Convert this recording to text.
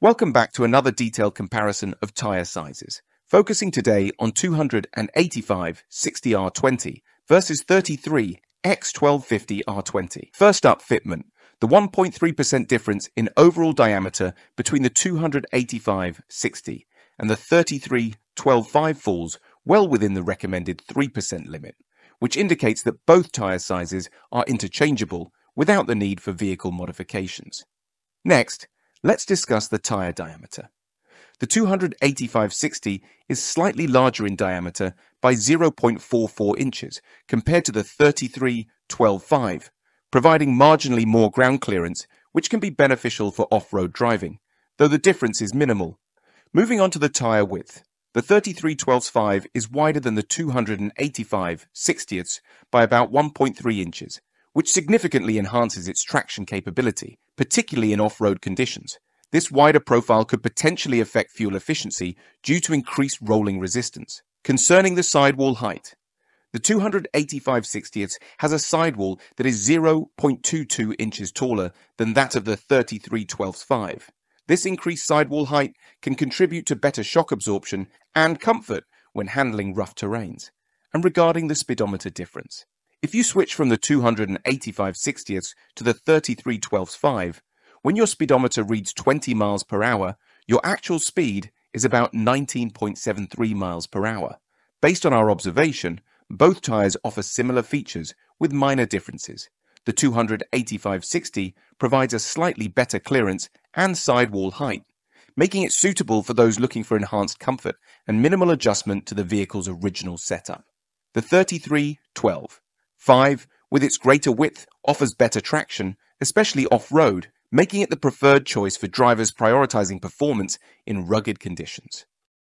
Welcome back to another detailed comparison of tyre sizes, focusing today on 285 60R20 versus 33 X1250 R20. First up, fitment. The 1.3% difference in overall diameter between the 285 60 and the 33 12.5 falls well within the recommended 3% limit, which indicates that both tyre sizes are interchangeable without the need for vehicle modifications. Next, Let's discuss the tyre diameter. The 285-60 is slightly larger in diameter by 0.44 inches compared to the 33-12-5, providing marginally more ground clearance, which can be beneficial for off-road driving, though the difference is minimal. Moving on to the tyre width. The 33-12-5 is wider than the 285-60ths by about 1.3 inches, which significantly enhances its traction capability, particularly in off-road conditions. This wider profile could potentially affect fuel efficiency due to increased rolling resistance. Concerning the sidewall height, the 285 60ths has a sidewall that is 0.22 inches taller than that of the 33 5 This increased sidewall height can contribute to better shock absorption and comfort when handling rough terrains. And regarding the speedometer difference, if you switch from the 285 60ths to the 33 5 when your speedometer reads 20 miles per hour, your actual speed is about 19.73 miles per hour. Based on our observation, both tyres offer similar features with minor differences. The 285 60 provides a slightly better clearance and sidewall height, making it suitable for those looking for enhanced comfort and minimal adjustment to the vehicle's original setup. The 33 12 5, with its greater width, offers better traction, especially off-road, making it the preferred choice for drivers prioritizing performance in rugged conditions.